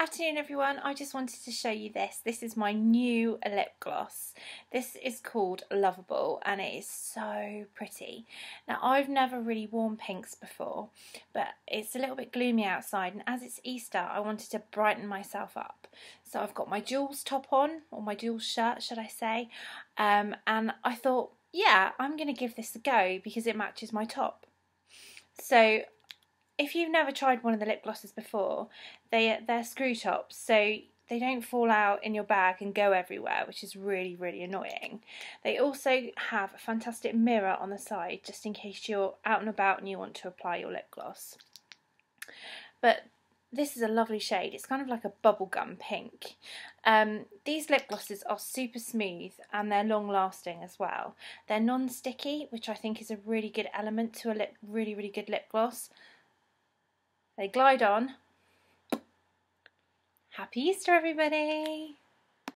Afternoon everyone, I just wanted to show you this. This is my new lip gloss. This is called Lovable and it is so pretty. Now I've never really worn pinks before but it's a little bit gloomy outside and as it's Easter I wanted to brighten myself up. So I've got my Jules top on, or my Jules shirt should I say, um, and I thought yeah I'm going to give this a go because it matches my top. So if you've never tried one of the lip glosses before, they they're screw tops, so they don't fall out in your bag and go everywhere, which is really, really annoying. They also have a fantastic mirror on the side, just in case you're out and about and you want to apply your lip gloss. But this is a lovely shade. It's kind of like a bubblegum pink. Um, these lip glosses are super smooth and they're long lasting as well. They're non-sticky, which I think is a really good element to a lip, really, really good lip gloss. They glide on. Happy Easter, everybody!